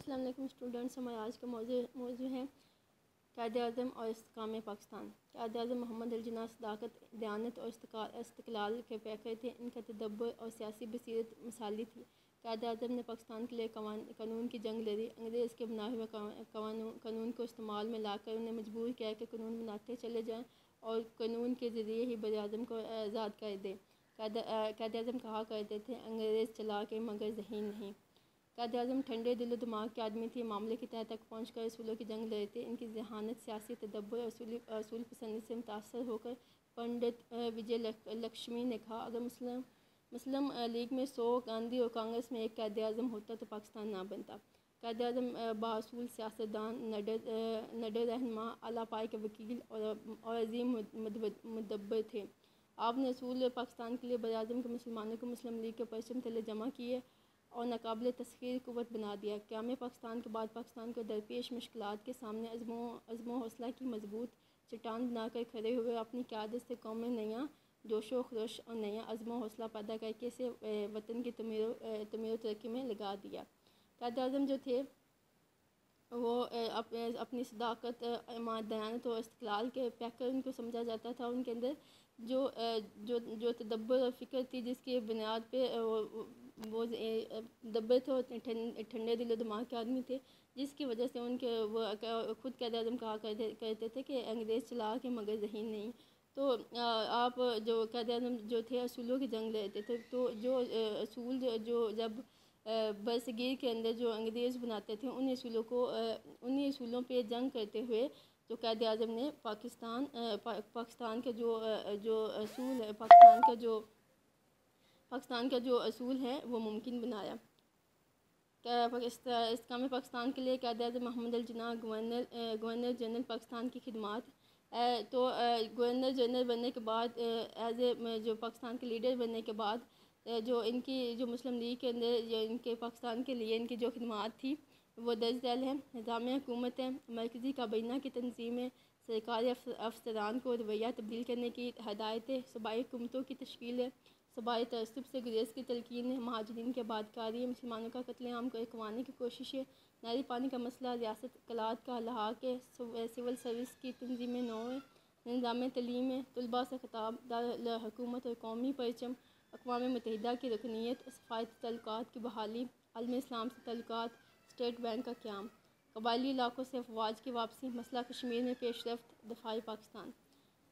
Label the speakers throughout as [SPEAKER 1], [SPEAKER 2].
[SPEAKER 1] Aslam students, हमारे आज का मौजू है कायद अज़म और इसकाम पाकिस्तान। कायद अज़म मोहम्मद अलजना सदाकत, दयानत और इस्तकलाल के पैकर थे। इनका तदब्बर और सियासी बसीरत मिसाली थी। कायद अज़म ने पाकिस्तान के लिए कानून की जंग लड़ी। अंग्रेज़ के बनाए हुए कानून को इस्तेमाल में लाकर उन्हें मजबूर किया कि कानून बनाते चले जाएँ और कानून के ज़रिए ही बर अज़म को आज़ाद कर दें। कायद अज़म कहा करते थे, अंग्रेज़ चला के मगर जहीन नहीं। कायद अजम ठंडे दिल दिमाग के आदमी थे, मामले की तह तक पहुँच कर असूलों की जंग लड़े थे। इनकी जहानत, सियासी तदब्बर असूल असूल पसंद से मुतासर होकर पंडित विजय लक्ष्मी ने कहा, अगर मुस्लिम मुस्लिम लीग में सौ गांधी और कांग्रेस में एक कैद अज़म होता तो पाकिस्तान ना बनता। कैद अज़म बासूल, सियासतदान, नडर नडर रहनमा अला पाए के वकील और और अजीम मुदब्बर थे। आपने असूल पाकिस्तान के लिए बरआज़म के मुसलमानों को मुस्लिम लीग के परचम तले जमा किए और नाकबिल तस्खीर कुत बना दिया। क्याम पाकिस्तान के बाद पाकिस्तान को दरपेश मुश्किल के सामने अज़मो अज़मो हौसला की मज़बूत चट्टान बनाकर खड़े हुए अपनी क्यादत से कौम में नया जोशो खरोश और नया अज़मो हौसला पैदा करके इसे वतन की तमीर तमीर तरक्की में लगा दिया। कैद अज़म जो थे, वो अपने अपनी सदाकत दयानत और इस्तलाल के पैकर उनको समझा जाता था। उनके अंदर जो जो जो तदब्बर और फ़िक्र थी जिसकी बुनियाद पे वो दबे थे ठंडे दिलो दिमाग के आदमी थे जिसकी वजह से उनके वो खुद कैद अजम कहा कहते थे कि अंग्रेज़ चला के मगर जहीन नहीं। तो आप जो कैद अजम जो थे असूलों की जंग लेते थे तो जो असूल जो, जब बरसगीर के अंदर जो अंग्रेज़ बनाते थे उन असूलों को उन्हीं असूलों पे जंग करते हुए जो कैद अजम ने पाकिस्तान पा, पाकिस्तान के जो जो असूल है पाकिस्तान का जो पाकिस्तान का जो असूल है, वो मुमकिन बनाया। क्या इसकाम पाकिस्तान के लिए Quaid Mohammad Ali Jinnah governor governor general Pakistan की खिदमत तो गवर्नर जनरल बनने के बाद एज ए जो पाकिस्तान के लीडर बनने के बाद जो इनकी, जो मुस्लिम लीग के अंदर, जो इनके पाकिस्तान के लिए इनकी जो खदमात थी, वो दर्ज दैल है। निज़ाम हुकूमत है, मरकज़ी काबीना की तनजीमें सरकारी अफसरान को रवैया तब्दील करने की हदायतें सूबाई हुकूमतों की तश्कील है सबाई तसब से गुरेज की तलकिन महाजरीन के आबादकारी, मुसलमानों का कत्लेआम को एकवाने की कोशिश नारी पानी का मसला, रियासत कलात का लहाक सिविल सर्विस की तंजीम नौ है। निज़ाम तलीम तलबा से खिताब हुकूमत और कौमी परचम अकवा मतहदा की रकनीत सफ़ायत तल्क़ की बहाली, आलम इस्लाम से तल्क़ स्टेट बैंक का क्याम। कबायली इलाकों से अफवाज की वापसी, मसला कश्मीर में पेश रफ्त दफाई पाकिस्तान।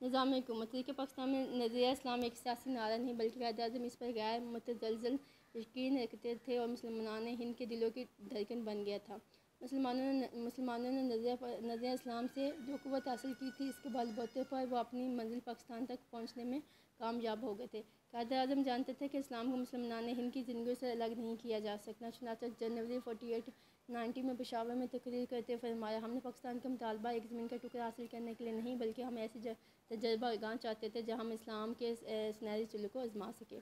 [SPEAKER 1] निज़ाम हुकूमत के पाकिस्तान में नज़रिया इस्लाम एक सियासी नारा नहीं, बल्कि कायद इस पर गैर मतजलजल यकीन रखते थे और मुसलमाना हिंद के दिलों की धड़कन बन गया था। मुसलमानों ने मुसलमानों ने नज़रिया नज़रिया इस्लाम से जो कुत हासिल की थी, इसके बलबूते पर वो अपनी मंजिल पाकिस्तान तक पहुँचने में कामयाब हो गए थे। कायद अजम जानते थे कि इस्लाम को मुसलमान हिंद की ज़िंदगी से अलग नहीं किया जा सकता। चनाचा जनवरी फोर्टी एट नाइन्टी में पेशावर में तकरीर करते फरमाया, हमने पाकिस्तान का मुतालबा एक ज़मीन का टुकड़ा हासिल करने के लिए नहीं, बल्कि हम ऐसी तजर्बा गाँ चाहते थे जहाँ हम इस्लाम के सुनहरी चुल्ह को आजमा सकें।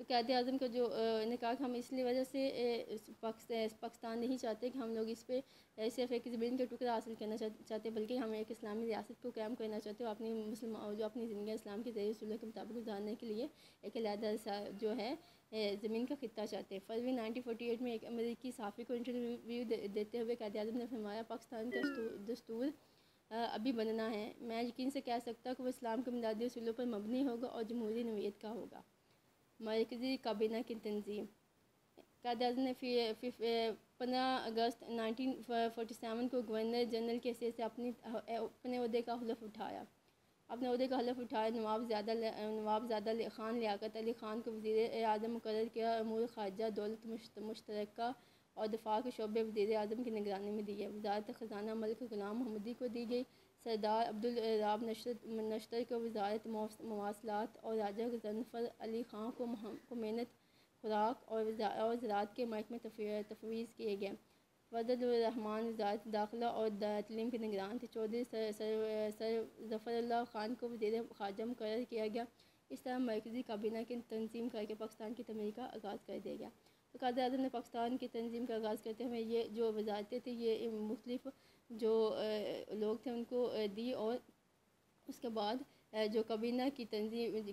[SPEAKER 1] तो कैद अज़म का जो ने हम इसलिए वजह से पाकिस्तान नहीं चाहते कि हम लोग इस पर सिर्फ़ एक ज़मीन का टुकड़ा हासिल करना चाहते, बल्कि हम एक इस्लामी रियासत को कायम करना चाहते हो अपनी मुस्लिम जो अपनी ज़िंदगी इस्लाम के ज़रिए सुलह के मुताबिक गुजारने के लिए एक अलहदा जो है ज़मीन का खत्ता चाहते हैं। फरवरी नाइनटीन फोटी एट में एक अमरीकी साफ़ी को इंटरव्यू देते हुए कैद अजम ने फरमाया, पाकिस्तान का दस्तूर अभी बनना है। मैं यकीन से कह सकता हूँ कि वो इस्लाम के बुनियादी असूलों पर मबनी होगा और जमहूरी नवीत का होगा। मरकज़ी काबीना की तंजीम कैद अजम ने पंद्रह अगस्त नाइनटीन फोर्टी सेवन को गवर्नर जनरल के से अपनी अपने अहदे का हलफ उठाया अपने अहदे का हलफ उठाया नवाब ज़्यादा नवाब ज़्यादा ख़ान लियाकत अली ख़ान को वज़ी अजम मुकर किया अमूर खारजा दौलत मुश्तरक और दफ़ा के शोबे वज़ी अजम की निगरानी में दी है वजारत ख़जाना मलिक गुलाम महमूदी को दी गई सरदार अब्दुल राब नशर, नश्तर को वजारत मवासलात और राजा गजनफर अली ख़ान को को मेहनत, खुराक और ज़रात के महकमे तफवीज़ किए गए। वजदरहमान वजारत दाखिला और तलीम के निगरान थे। Chaudhry sir sir sir Zafar Khan को वज़ीर खारजा मुकर किया गया। इस तरह मरकज़ी काबीना की तंजीम करके पाकिस्तान की तमीर का आगाज़ कर दिया गया। तो कादर ने पाकिस्तान की तंजीम का आगाज़ करते हुए ये जो वजारतें थी, ये मुख्तलिफ़ जो लोग थे उनको दी और उसके बाद जो काबीना की तंजीम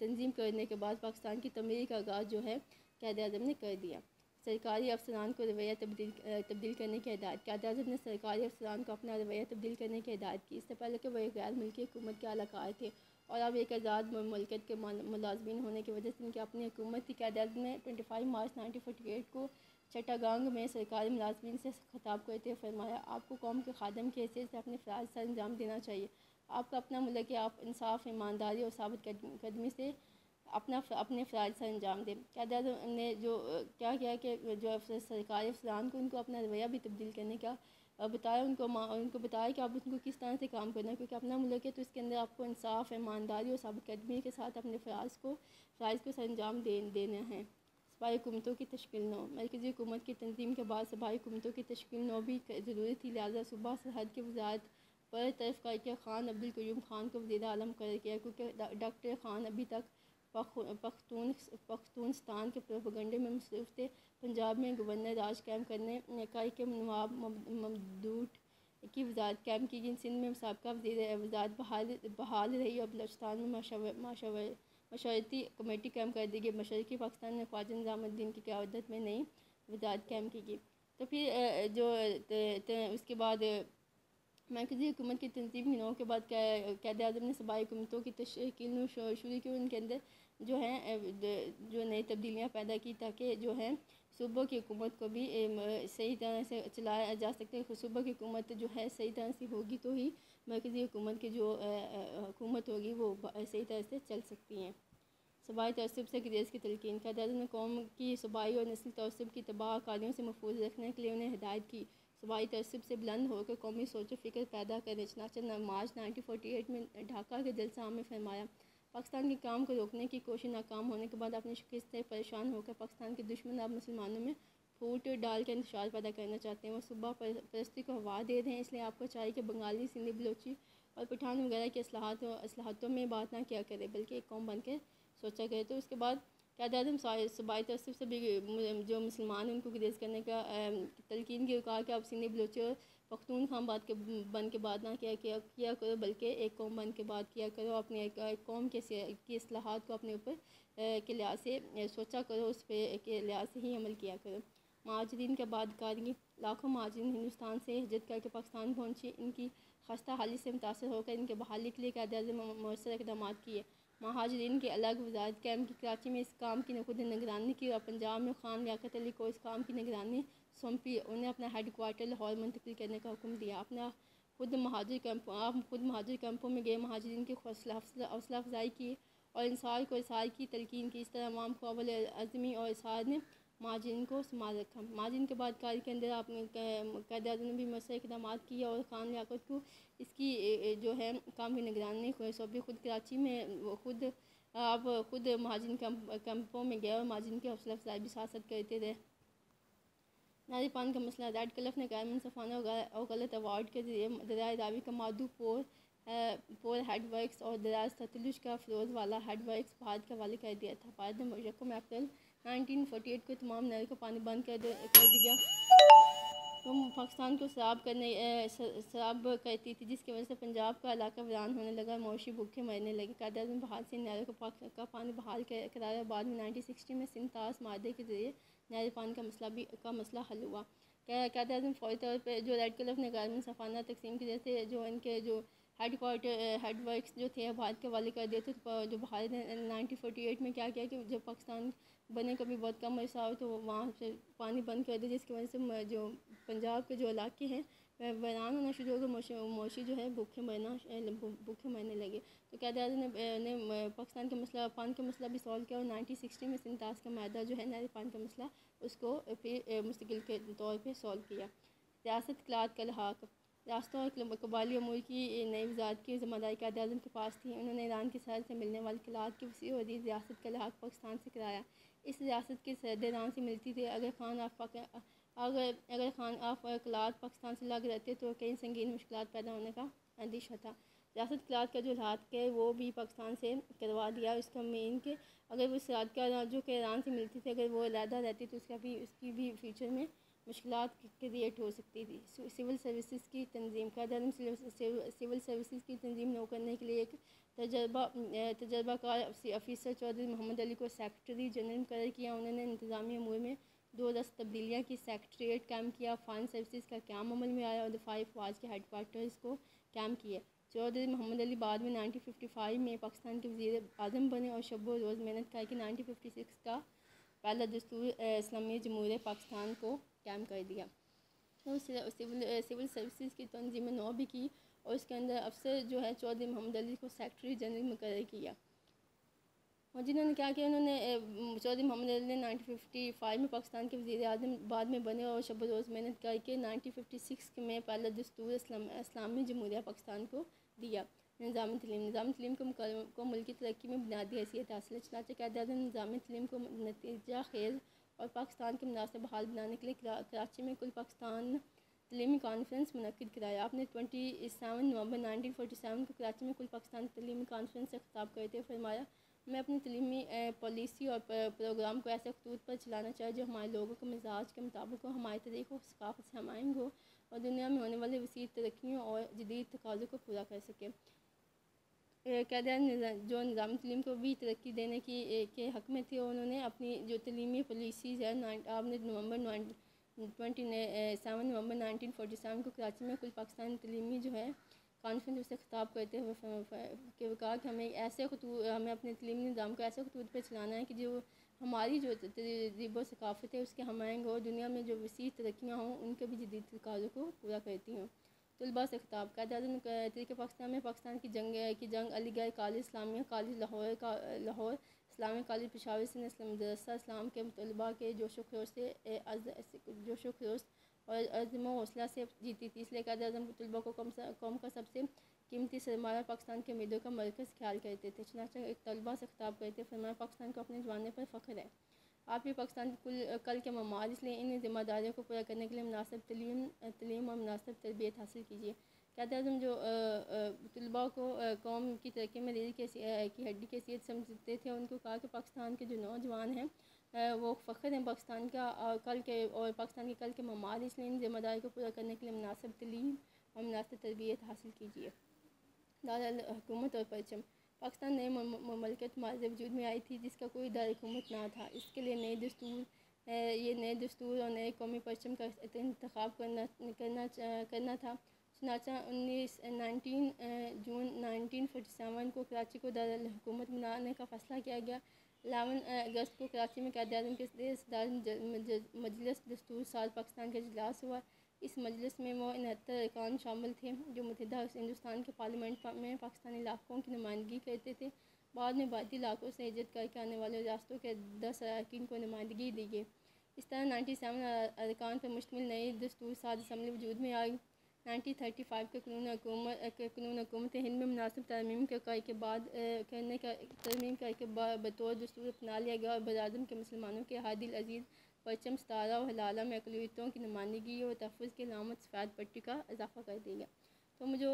[SPEAKER 1] तंजीम करने के बाद पाकिस्तान की तमीर का आगाज़ जो है, कैद अजम ने कर दिया। सरकारी अफसरान को रवैया तब्दील तब्दील करने की हिदायत क्या अजम ने सरकारी अफसरान को अपना रवैया तब्दील करने की हिदायत की। इससे पहले कि वह गैर मुल्की हुकूमत के अलाकार थे और अब एक आज़ाद ममलकत के मुलाजमीन होने की वजह से इनकी अपनी हुकूमत थी। की क्यादत ने twenty five March nineteen forty eight को चट्टागांग में सरकारी मुलाजमीन से खताब करते फरमाया, आपको कौम के खादम की हैसियत से अपने फ़राज सर अंजाम देना चाहिए। आपका अपना मुल्क आप इंसाफ, ईमानदारी और साबित कदमी से अपना अपने फ़राज सर अंजाम दें। क्या ने जो, क्या किया कि जो सरकारी अफसरान को उनको अपना रवैया भी तब्दील करने का बताया, उनको उनको बताया कि आप उनको किस तरह से काम करना है, क्योंकि अपना मुल्क है तो इसके अंदर आपको इंसाफ, ईमानदारी और साबित कदमी के साथ अपने फ़राज को फ़राज को सर अंजाम दे देना है। सबाई हुकूमतों की तश्कील नौ मरकज़ी हुकूमत की तंजीम के बाद सबाई हुकूमतों की तश्कील नौ भी ज़रूरी थी, लिहाजा सुबह सरहद की वजारत पर तरफ़ करके ख़ान अब्दुल कयूम ख़ान को वजी आलम कर किया क्योंकि डॉक्टर ख़ान अभी तक पख्तून पख्तूनस्तान के प्रोपगंडे में मसरूफ़ थे। पंजाब में गवर्नर राज कैम करने इकाई के नवाब ममदूट की वजारत कैम की गई। सिंध में सबका वजी वजारत बहाल बहाल रही और बलोचिस्तान में माशवर मशरती कमेटी कैम कर दी गई। मशरक़ी पाकिस्तान में ख्वाजा निज़ामुद्दीन की क्यादत में नई वजारत कैम की गई। तो फिर जो ते, ते, उसके बाद मरकज़ी हुकूमत की तनजीम हिनों के बाद कैद अजम ने सबाई हुकूमतों की तश्कील शुरू की। उनके अंदर जो है जो नई तब्दीलियाँ पैदा की ताकि जो है सूबों की हुकूमत को भी सही तरह से चलाया जा सकता है सूबों की हुकूमत जो है सही तरह से होगी तो ही मरकज़ी हुकूमत की जो हुकूमत होगी, वो सही तरह से चल सकती हैं। सूबाई तसब से ग्रेज़ की तलकिन का दर्ज ने कौम की सूबाई और नस्ल तसब की तबाह कारियों से महफूज रखने के लिए उन्हें हिदायत की। सूबाई तसब से बुलंद होकर कौमी सोच फ़िक्र पैदा कर चनाचा मार्च नाइनटीन फोटी एट में ढाका के जलसा में फरमाया, पाकिस्तान के काम को रोकने की कोशिश नाकाम होने के बाद अपनी शिकस्त से परेशान होकर पाकिस्तान के दुश्मन अब मुसलमानों में फूट डाल के इंतशार पैदा करना चाहते हैं। वो सुबह परस्ती को हवा दे रहे हैं इसलिए आपको चाहिए कि बंगाली सिंधी बलोची और पठान वगैरह के असलाहत असलाहतों में बात ना किया करे बल्कि एक कौम बन के सोचा गया तो उसके बाद क्या दादम सूबाई तरफ़ से भी जो मुसलमान हैं उनको ग्रेज करने का तलकिन की कहा कि आप सिंधी बलोची और पख्तून खान बात के बन के बाद ना किया किया किया करो बल्कि एक कौम बन के बात किया करो अपने एक, एक कौम के की असलाहत को अपने ऊपर के लिहाज से सोचा करो उस पर के लिहाज से ही अमल किया करो। महाजरीन के बाद कारगी लाखों महाजरीन हिंदुस्तान से हिजरत करके पाकिस्तान पहुँचे। इनकी खस्ता हाली से मुतासर होकर इनके बहाली के लिए कैद मौसर इकदाम किए। महाजरीन के अलग वजारत कैम्प की कराची में इस काम की नकुद निगरानी की और पंजाब में खान लियाकत अली को इस काम की निगरानी सौंपी। उन्हें अपना हेड क्वार्टर लाहौर मुंतकिल करने का हुक्म दिया। अपना खुद महाजिर कैंप आप खुद महाजिर कैंपों में गए। महाजरीन की हौसला हौसला अफजाई की और इंसार को इसार की, तलकिन की। इस तरह अवाम को अवल अज़मी और इसार ने माजिन को संभाल रखा। माजिन के बाद कार के अंदर आपने कैद ने भी मसर इकदाम किए और खान लियाकत को इसकी जो है, काम की निगरानी सौंपी खुद कराची में, वो खुद, आप खुद महाजिन कैंपों में गए और महाजिन की हौसला अफजाई भी साथ साथ करते रहे। नारी पान का मसला, रेड क्लफ ने गैर मुनसफाना और गलत अवार्ड के ज़रिए दरिया रावी का माधु पोर पोर हेड वर्कस और दराज सतलुज का फिरोज वाला हेड वर्कस भारत के हवाले कर दिया था। भारत ने यकम अप्रैल 1948 को तमाम नहर को पानी बंद कर कर दिया। तो पाकिस्तान को शराब करने शराब करती थी जिसकी वजह से पंजाब का इलाका वीरान होने लगा मौशी भूखे मरने लगे। कायदा में बहाल से नहरों का, का पानी बहाल कराया। बाद में नाइनटीन सिक्सटी में सिंतास मादे के ज़रिए नहर पानी का मसला भी का मसला हल हुआ। क्या कहते हैं फौरी तौर पर जो रेड क्लब ने गारमेंट सफाना तकसीम की वजह से जो इनके जो हेड क्वार्टर हेड जो थे भारत के वाले कर दिए थे। तो जो भारत ने नाइनटीन फोर्टी एट में क्या किया कि जब पाकिस्तान बने कभी बहुत कम ऐसा हो तो वहाँ से पानी बंद कर दिया जिसकी वजह से जो पंजाब के जो इलाके हैं वह होना शुरू हो गए मोशी जो है भूखे मरना भूखे मरने लगे। तो क्या ने, ने पाकिस्तान का मसला पान का मसला भी सॉल्व किया और नाइनटीन सिक्सटी में सिंतास का मैदा जो है नहरी पान का मसला उसको फिर मुस्तकिल के तौर पर सॉल्व किया। रियासत कलात का लहाक। रास्तों और कबाली अमूर की नई वजारत की ज़िम्मेदारी कैद अजम के पास थी उन्होंने ईरान की शहर से मिलने वाली कलात की वसी वदी रियासत का लहाक पाकिस्तान से कराया। इस रियासत के सरहद से मिलती थी। अगर खान आप अगर अगर खान आप कलात पाकिस्तान से लग रहते तो कई संगीन मुश्किल पैदा होने का अंदेशा था। रियासत कलात का जो हाथ के, वो भी पाकिस्तान से करवा दिया। उसका मेन के, अगर वो सराद का जो कि ईरान से मिलती थी, अगर वो अलहदा रहती तो उसका भी, उसकी भी फ्यूचर में मुश्किल क्रिएट हो सकती थी। सिविल सर्विसेज़ की तंजीम का, धर्म सिविल सर्विसेज़ की तंजीम न करने के लिए एक तजर्बा तजर्बाकार अफीसर चौधरी मोहम्मद अली को सेक्रेटरी जनरल मुकर किया। उन्होंने इंतज़ामी अमूर में दो दस तब्दीलियाँ की सेक्रेटरीट कैम किया फॉरन सर्विसज का क्याम अमल में आया और दफाई फौज के हेड क्वार्टर्स को कैम किया चौधरी मोहम्मद अली बाद में 1955 में पाकिस्तान के वज़ीर अजम बने और शब रोज़ मेहनत करके 1956 का पहला दस्तूर इस्लामी जमहूर पाकिस्तान को कैम कर दिया। तो सिविल सिविल सर्विसेज़ की तंजीम नौ भी की और उसके अंदर अफसर जो है चौधरी मोहम्मद अली को सेक्रेटरी जनरल मुकर किया। और जिन्होंने क्या किया, उन्होंने चौधरी मोहम्मद अली ने नाइनटीन फिफ्टी फाइव में पाकिस्तान के वजी अजम बाद में बने और शब रोज़ मेहनत करके नाइनटीन फिफ्टी सिक्स में पहला दस्तूर इस्लाम, इस्लामी जमहूरिया पाकिस्तान को दिया। निज़ाम तलीम निज़ाम तलीम को को मुल्की तरक्की में बुनियादी हैसियत हासिल चनाचे हैं निज़ाम तलीम को नतीजा खेज और पाकिस्तान के मुनासिब हाल बनाने के लिए कराची में कुल पाकिस्तान तलीमी कॉन्फ्रेंस मनद कराया। आपने ट्वेंटी सेवन नवंबर नाइनटीन फोटी सेवन को कराची में कुल पाकिस्तान तलीमी कॉन्फ्रेंस से खिताब करते हुए फरमाया, मैं अपनी तलीमी पॉलिसी और प्रोग्राम को ऐसे खतूत पर चलाना चाहिए जो हमारे लोगों के मिजाज के मुताबिक हो, हमारे तरीक़ों सकाफत से हमायंग हो और दुनिया में होने वाले वसी तरक्यों और जदीद तकाज़ों को पूरा कर सके। हैं जो निज़ाम तलीम को भी तरक्की देने की के हक़ में थे, उन्होंने अपनी जो तलीमी पॉलिसीज़ है आपने नवंबर ट्वेंटी सेवन नवंबर नाइनटीन फोटी सेवन को कराची में कुल पाकिस्तान तलीमी जो है कॉन्फ्रेंस से खिताब करते हुए कि कहा कि हमें ऐसे खतूत हमें अपने तलीमी निज़ाम को ऐसे खतूत पर चलाना है कि जो हमारी जो तहजीब सकाफ़त है, उसके हमायंग और दुनिया में जो वसी तरक्याँ हों, उनके भी जदीद तकाज़ों को पूरा करती हों। तलबा से खिताब का। तरीके पाकिस्तान में, पाकिस्तान की जंग की जंग अलीगढ़ कॉलेज इस्लामिया कॉलेज लाहौर, का, लाहौर इस्लामिक कॉलेज पेशावर से मदरसा, इस्लाम के तलबा के जोशो खरोश से जोशो खरोश और अज़म हौसला से जीती थी। इसलिए कायद अजम तलबा को कम कौम का सबसे कीमती सरमाया पाकिस्तान के उम्मीदों का मरकज़ ख्याल करते थे। चनाचा एक तलबा से खिताब करते फरमाया, पाकिस्तान को अपने जवाने पर फ़ख्र है। आप भी पाकिस्तान कुल, कल के ममाल इसलिए इन जिम्मेदारियों को पूरा करने के लिए मुनासिब तलीम तलीम और मुनासिब तरबियत हासिल कीजिए। कहते हैं जो तलबा को कौम की तरक्की में रीढ़ की हड्डी की हैसियत समझते थे, उनको कहा कि पाकिस्तान के जो नौजवान हैं वो फ़ख्र हैं पाकिस्तान का और कल के, और पाकिस्तान के कल के ममाल इसलिए इन ज़िम्मेदारी को पूरा करने के लिए मुनासिब तलीम और मुनासिब तरबियत हासिल कीजिए। दादा हुकूमत और परचम। पाकिस्तान नए ममलकत माजे वजूद में आई थी, जिसका कोई दार हुकूमत ना था। इसके लिए नए दस्तूर ये नए दस्तूर और नए कौमी परचम का इंतखब करना करना करना था। चनाचा उन्नीस nineteen June nineteen forty seven को कराची को दारकूमत बनाने का फैसला किया गया। अलावन अगस्त को कराची में कैद अजम के मजलिस दस्तूर साल पाकिस्तान का इजलास हुआ। इस मजलिस में वो उनहत्तर अरकान शामिल थे, जो मुतहदा हिंदुस्तान के पार्लियामेंट में पाकिस्तानी इलाकों की नुमाइंदगी करते थे। बाद में भारतीय इलाकों से हिजत करके आने वाले रियासतों के दस अरकान को नुमाइंदगी दी गई। इस तरह नाइन्टी सेवन अरकान पर मुश्तमिल नई दस्तूर साज असम्बली वजूद में आई नाइनटीन थर्टी फाइव के कानून कानून हुकूमत हिंद में मुनासिब तरमीम के के बाद करने का, तरमीम कर के बतौर दस्तूर अपना लिया गया और बरदम के मुसलमानों के हादिल अज़ीज़ परचम सतारा और हलाला में अकलीतों की नुमाइंदगी और तहफ़ की अलामत सफ़ेद पट्टी का इजाफा कर दिया तो मुझे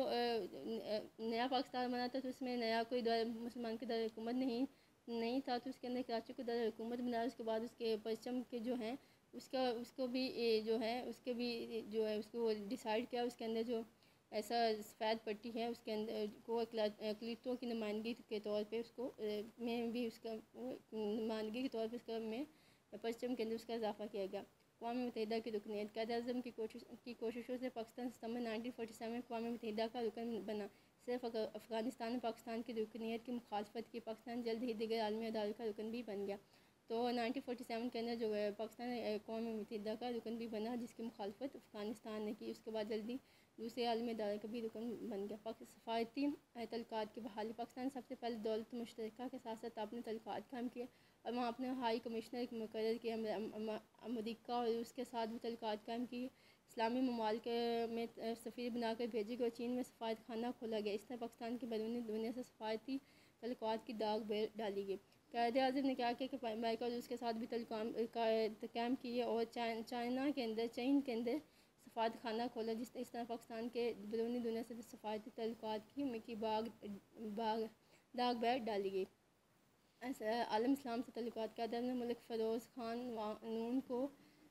[SPEAKER 1] नया पाकिस्तान बना था तो उसमें नया कोई दर, मुसलमान के दर हुकूमत नहीं नहीं था तो उसके अंदर कराची को दर हुकूमत बनाया उसके बाद उसके परचम के जो हैं, उसका, उसको भी जो है, उसके भी जो है, उसको डिसाइड किया, उसके अंदर जो ऐसा सफ़ेद पट्टी है, उसके अंदर को अकलीतों की नुमाइंदगी के तौर पे उसको में भी उसका, नुमाइंदगी के तौर पे उसका में पश्चिम के अंदर उसका इजाफा किया गया। अवा मतदा की रुकनीत कैद अजम की कोशिश की कोशिशों से पाकिस्तान सितंबर नाइनटीन फोटी सेवन में अवा मतदा का रुकन बना। सिर्फ़ अफ़गानिस्तान में पाकिस्तान की रुकनीत की मुखालफत की पाकिस्तान जल्द ही दिगर आलमी अदारों का रुकन भी बन गया। तो नाइनटीन फोटी सेवन के अंदर जो पाकिस्तान कौम मतदा का रुकन भी बना, जिसकी मुखालफत अफ़गानिस्तान ने की। उसके बाद जल्दी दूसरे आलमी अदारे का भी रुकन बन गया। सफारती तलक़ात की बहाली। पाकिस्तान सबसे पहले दौलत मुश्तर के साथ साथ अपने तलक़ात कायम किए। और वहाँ अपने हाई कमिश्नर मुकर किए अमरीका और उसके साथ भी तलक़ात कायम की इस्लामी ममालिक में सफ़ीर बनाकर भेजे गए चीन में सफारत खाना खोला गया। इस तरह पाकिस्तान की बैरूनी दुनिया से सफारती तलक़ात की दाग डाली गई। कायद अजम ने किया कि अमेरिका और उसके साथ भी तलकाम कैम किए और चाइना के अंदर, चीन के अंदर सफारत खाना खोला, जिस, इस तरह पाकिस्तान के बैरूनी दुनिया से सफारती तल्क़ात की बाग बाग, दाग बैठ डाली गई। आलम इस्लाम से तल्लुक़ का ने मलिक फ़रोज़ ख़ान नून को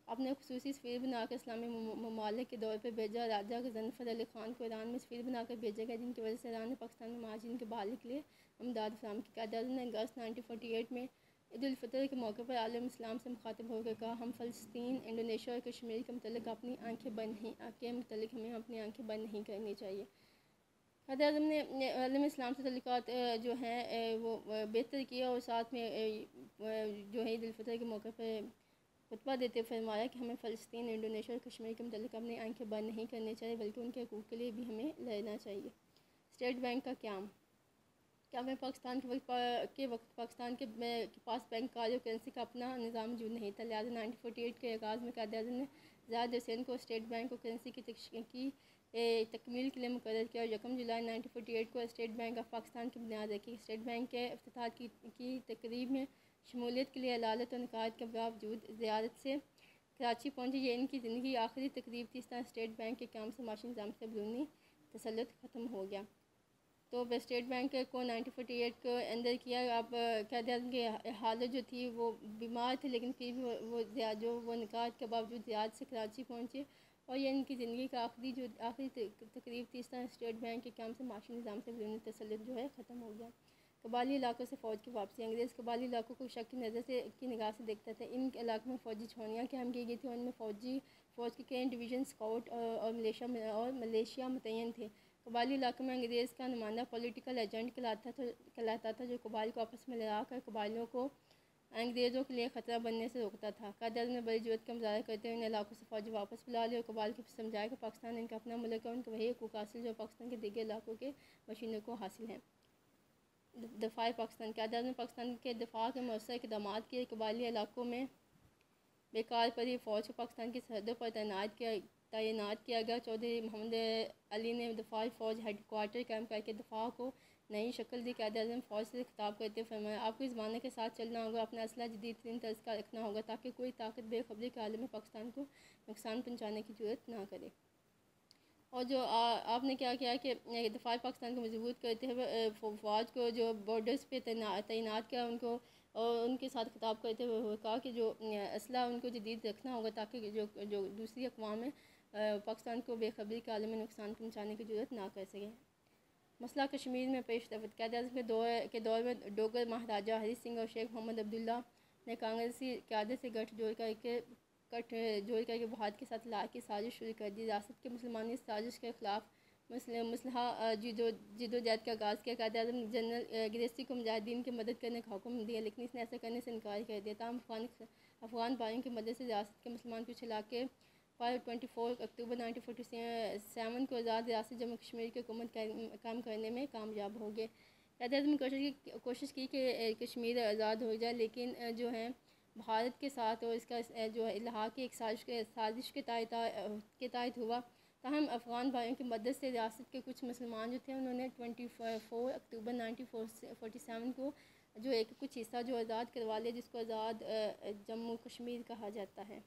[SPEAKER 1] अपने खसूसी सफ़ीर बनाकर इस्लामी ममालिक के दौर पर भेजा राजा गजनफर अली ख़ान को ईरान में सफ़ीर बनाकर भेजा गया, जिनकी वजह से ईरान ने पाकिस्तान में महाजिन के बहाली के लिए अमदाद फ्राम की। कैद ने अगस्त नाइनटीन फोटी एट में ईदालफ़ितर के मौके पर आलम इस्लाम से मुखातब होकर कहा, हम फ़लस्तीन, इंडोनेशिया और कश्मीर के मतलब अपनी आँखें बंद नहीं के मतलब हमें अपनी आँखें बंद नहीं करनी चाहिए। खैर अजम ने आलम इस्लाम से तल्लत जो हैं वो बेहतर किया और साथ में जो है ईदालफ़ितर के मौके पर खुतबा देते हुए फरमाया कि हमें फ़लस्तीन इंडोनेशिया और कश्मीर के मतलब अपनी आँखें बंद नहीं करनी चाहिए बल्कि उनके हकूक़ के लिए भी हमें लड़ना चाहिए। स्टेट बैंक का क्याम। क्या मैं पाकिस्तान के वक्त के वक्त पाकिस्तान के, के पास बैंक कार्य करेंसी का अपना निज़ाम मौजूद नहीं था लिहाजा नाइनटीन फोटी एट के आगाज़ में कायद अजम ने ज़ाद हुसैन को स्टेट बैंक और करेंसी की की तकमील के लिए मुकर किया और यकम जुलाई नाइनटीन फोर्टी एट को स्टेट बैंक ऑफ़ पाकिस्तान की बुनियाद रखी स्टेट बैंक के अफ्ताह की, तकरीब में शमूलियत के लिए अदालत और निकात के बावजूद ज़्यारत से कराची पहुँची। ये इनकी ज़िंदगी आखिरी तकरीब थी इस तरह स्टेट बैंक के काम से माशी निज़ाम से बरूनी तसलत ख़त्म हो गया। तो वह स्टेट बैंक को नाइनटीन फोटी एट को अंदर किया। आप कहते हैं कि हालत जो थी वो बीमार थे लेकिन फिर भी वो जो वो निकात के बावजूद याद से कराची पहुँचे। और ये इनकी ज़िंदगी का आखिरी जो, आखिरी तकरीब थी, इस तरह स्टेट बैंक के काम से, माशी निज़ाम से बरूनी तसलत जो है, ख़त्म हो गया। कबाली इलाकों से फ़ौज की वापसी, अंग्रेज़ कबाली इलाकों को शक की नज़र से, की निगाह से देखते थे। इन इलाकों में फ़ौजी छोड़ियाँ क्या की गई थी? उनमें फ़ौजी, फ़ौज के कई डिवीज़न, स्काउट और मलेशिया और मलेशिया मुतन थे। कबाली इलाके में अंग्रेज़ का नुमाइंदा पॉलिटिकल एजेंट कहलाता था कहलाता था जो कबाल को आपस में लड़ा कर कबालियों को अंग्रेज़ों के लिए ख़तरा बनने से रोकता था। कादर ने बड़ी ज़रूरत का मुजाहरा करते हुए इन इलाकों से फौजी वापस बुला लिया और कबाल को समझाया कि पाकिस्तान इनका अपना मुल्क है, उनके वही हकूक हासिल जो पाकिस्तान के दिगे इलाकों के मशीनों को हासिल हैं। दफ़ा पाकिस्तान कादर ने पाकिस्तान के दफ़ा के मौसर इकदाम किए कबाली इलाकों में बेकार ही फ़ौज को पाकिस्तान की सरहदों पर तैनात किया तैनात किया गया। चौधरी मोहम्मद अली ने दफाई फ़ौज हेड क्वार्टर कैम्प करके दफ़ा को नई शक्ल दी कैद अजम फ़ौज से खिताब करते फरमाया आपको इस माने के साथ चलना होगा अपना असला जदीद तरीन तर्ज का रखना होगा ताकि कोई ताकत बेखबरी के आलम में पाकिस्तान को नुकसान पहुँचाने की ज़रूरत ना करे। और जो आ, आपने क्या किया कि दफ़ा पाकिस्तान को मज़बूत करते हुए फौज को जो बॉर्डर्स पे तैनात किया उनको और उनके साथ खिताब करते हुए कहा कि जो असला उनको जदीद रखना होगा ताकि जो जो दूसरी अकवाम में पाकिस्तान को बेखबरी के आलम में नुकसान पहुँचाने की ज़रूरत ना कर सकें। मसला कश्मीर में पेश रफ्त कैद के दौर के दौर में डोगर महाराजा हरी सिंह और शेख मोहम्मद अब्दुल्ला ने कांग्रेसी क्यादत से गठजोड़ करके कट जोड़ करके भारत के साथ ला की साजिश शुरू कर दी। रियासत के मुसलमानी साजिश के ख़िलाफ़ मुसलहा जिदो, जदोजहद का आगाज़ किया। कायद अजम जनरल ग्रेसी को मुजाहिदीन की मदद करने का हुक्म दिया, लेकिन इसने ऐसा करने से इनकार कर दिया। तमाम अफगान अफगान भाइयों की मदद से रियासत के मुसलमान कुछ इलाके फाइव ट्वेंटी फोर अक्टूबर नाइनटीन फोर्टी सेवन को आज़ाद रियासत जम्मू कश्मीर की हुकूमत काम करने में कामयाब हो गए। कायद अजम कोशिश की कोशिश की कि कश्मीर आज़ाद हो जाए, लेकिन जो है, भारत के साथ और इसका जो है इलाहा की एक साजिश के साजिश के तहत के तहत हुआ। तहम अफ़गान भाइयों की मदद से रियासत के कुछ मुसलमान जो थे, उन्होंने ट्वेंटी फोर अक्टूबर नाइनटीन फोर्टी सेवन को जो एक कुछ हिस्सा जो आज़ाद करवा लिया, जिसको आज़ाद जम्मू कश्मीर कहा जाता है।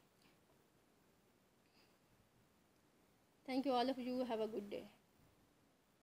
[SPEAKER 1] Thank you all of you. Have a good day.